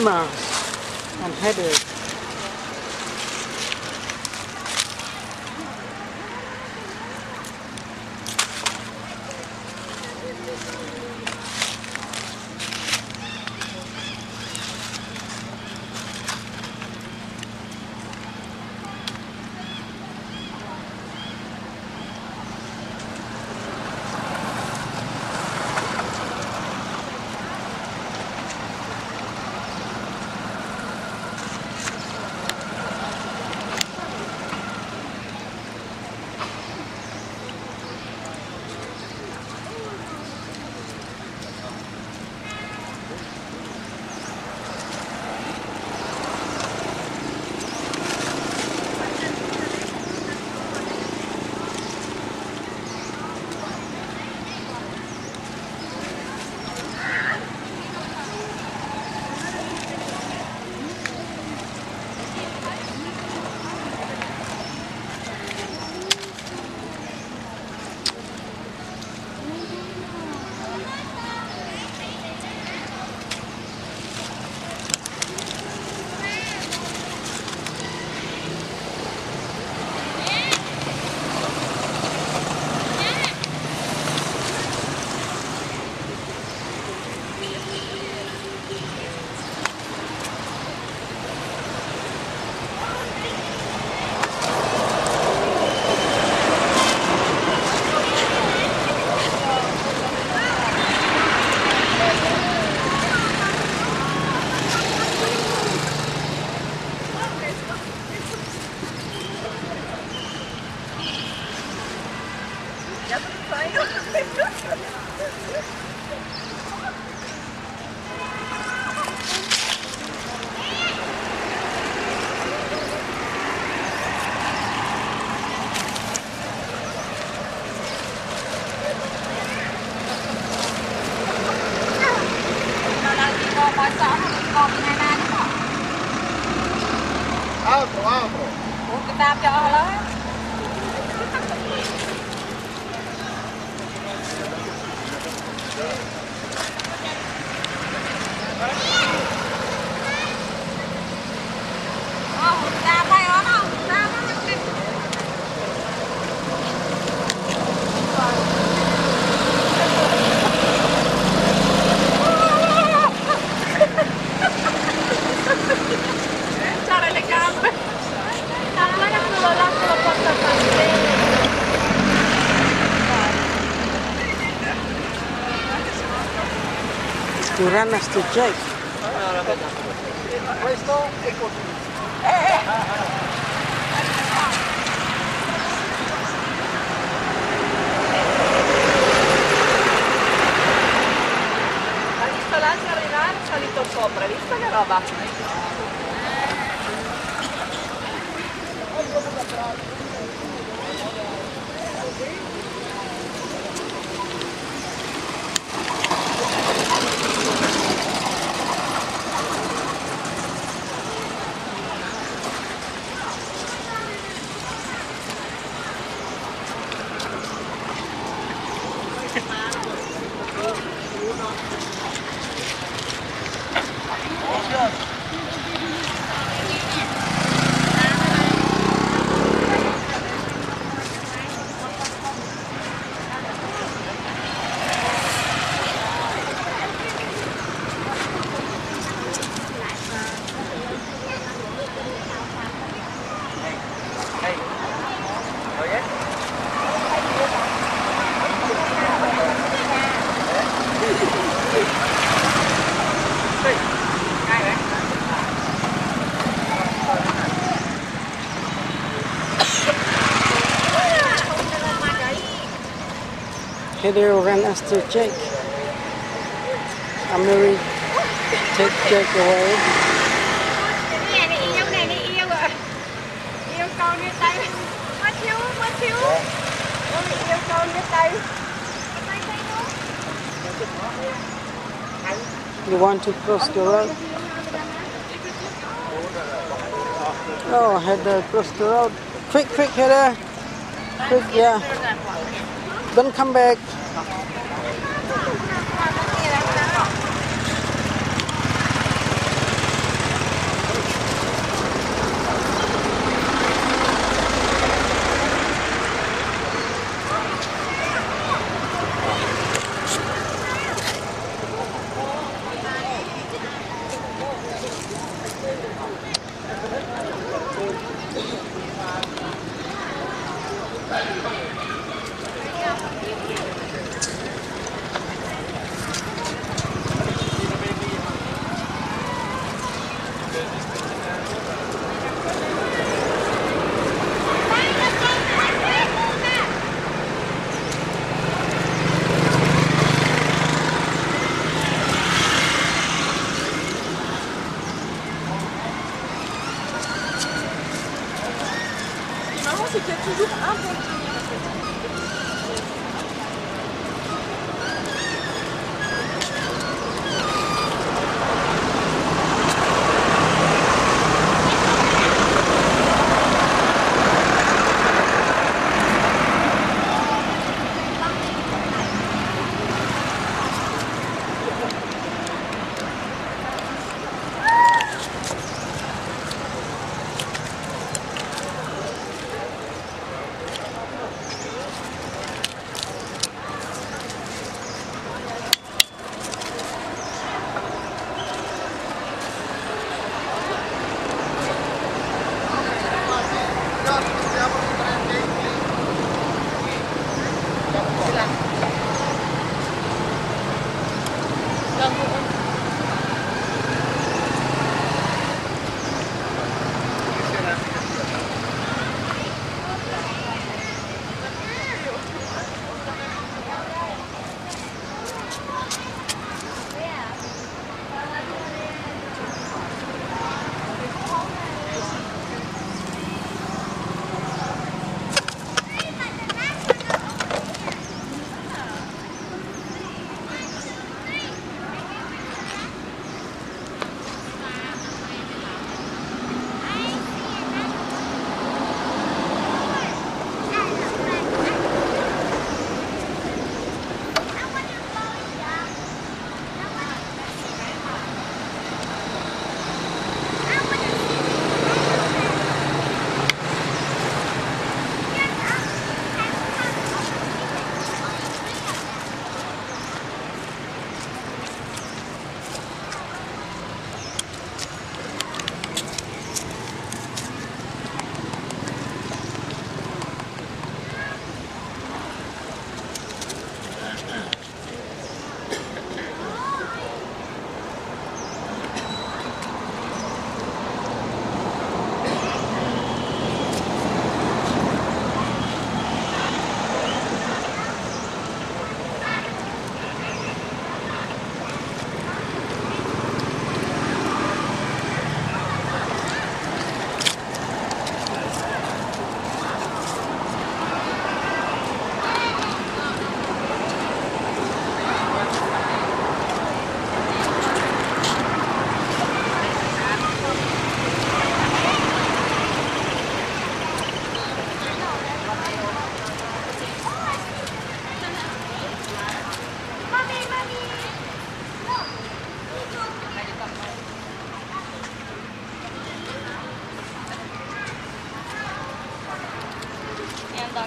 Ima and Heather. Kita Urana sto jack. Questo è così. Eh! salito sopra, hai visto che roba? Will run us to Jake. Amiri, take Jake away. You want to cross the road? Oh, Heather, cross the road. Quick, quick, Heather. Quick, yeah. Don't come back. C'est qu'il y a toujours un bon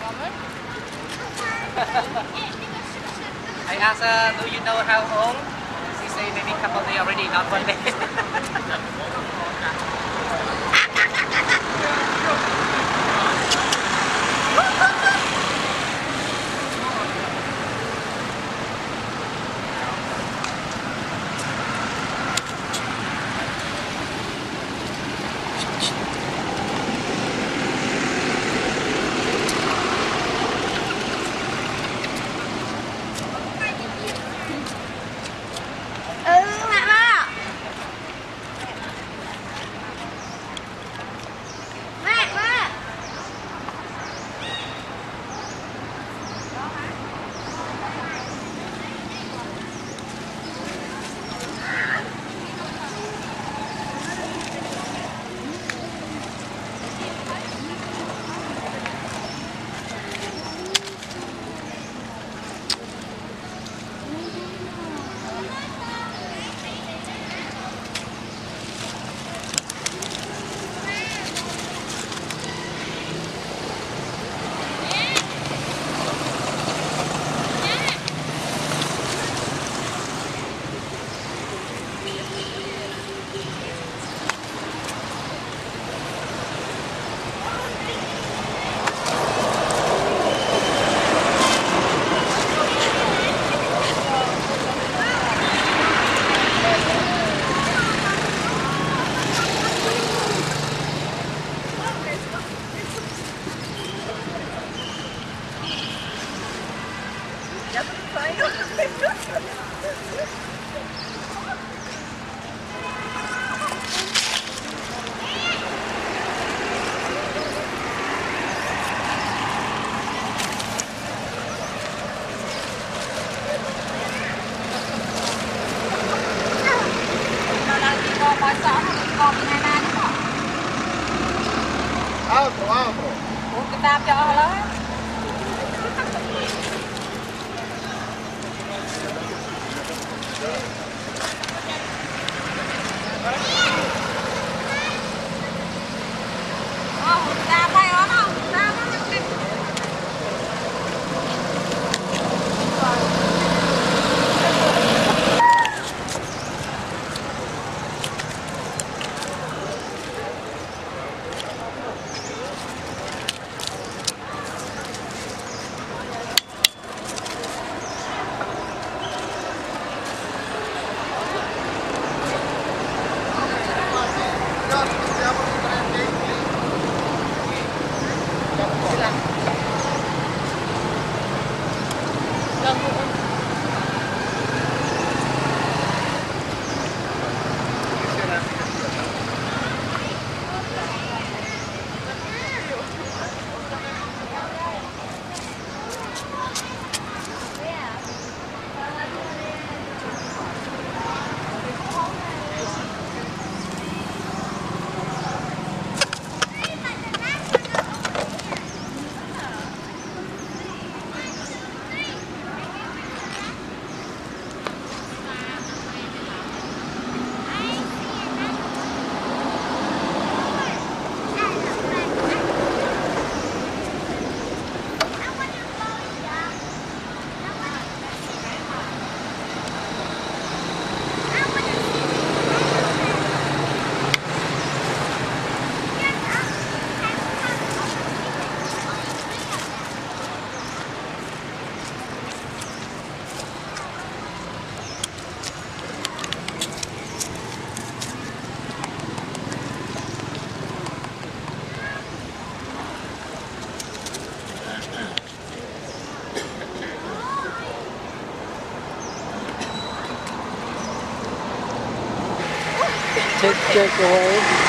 I asked her, uh, do you know how old? She say maybe a couple day already, not one day. Ờ, tạp Take, take away.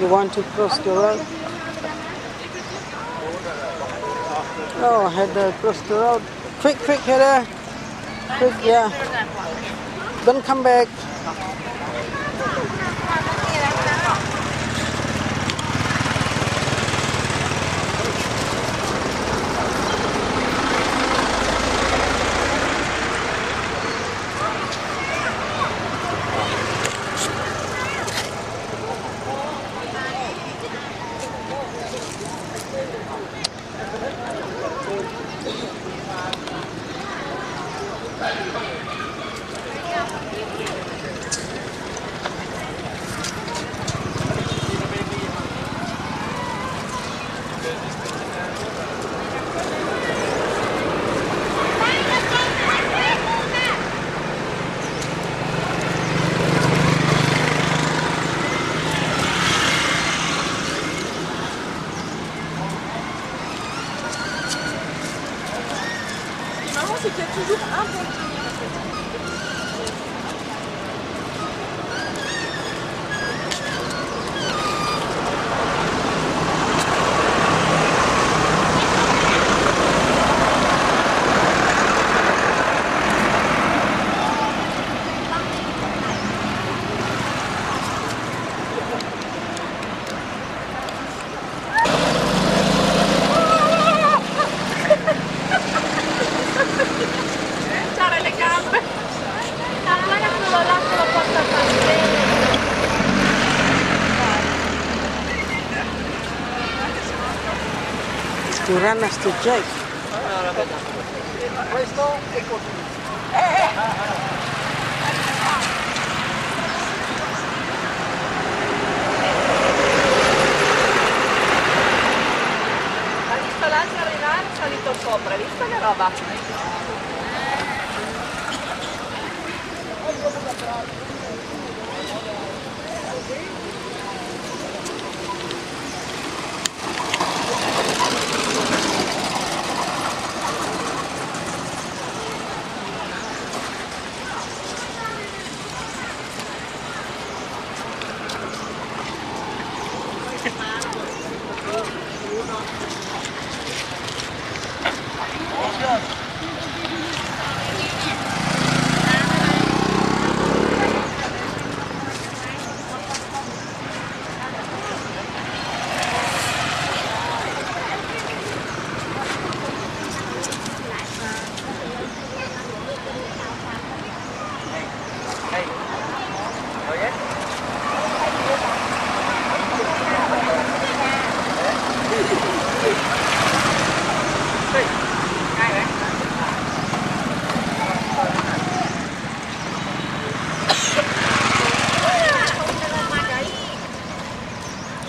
You want to cross the road? Oh, Heather, uh, cross the road. Quick, quick, Heather. Uh, quick, yeah. Don't come back. programma sti giochi. Questo è così. Eh. visto l'altro arrivare, salito sopra, visto che roba?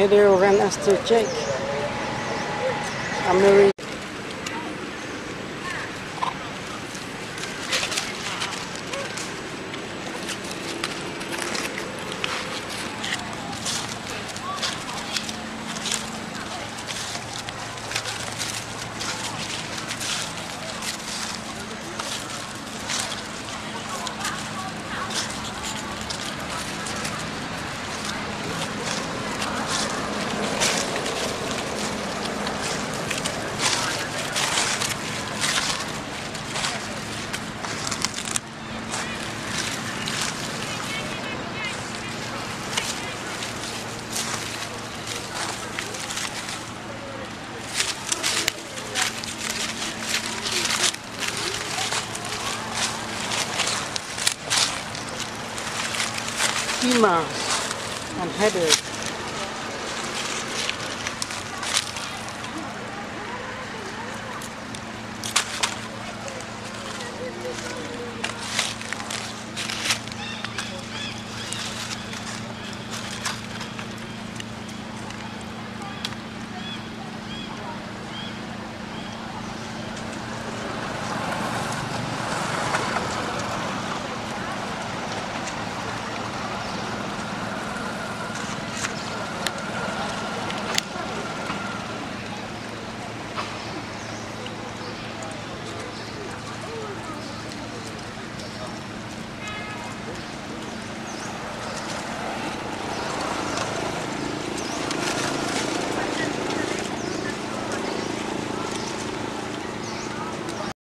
Heather ran us to check. Ameri Kima and Heather.